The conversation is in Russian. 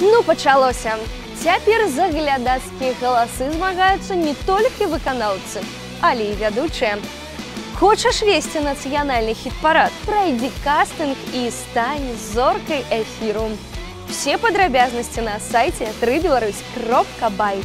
Ну пачалося. Цяпер за глядацкія галасы змагаюцца не толькі выканаўцы, але і вядучыя. Хочаш весці нацыянальны хіт-парад? Прайдзі кастынг і стань зоркай эфіру. Все падрабязнасці на сайте. 3беларусь.бай.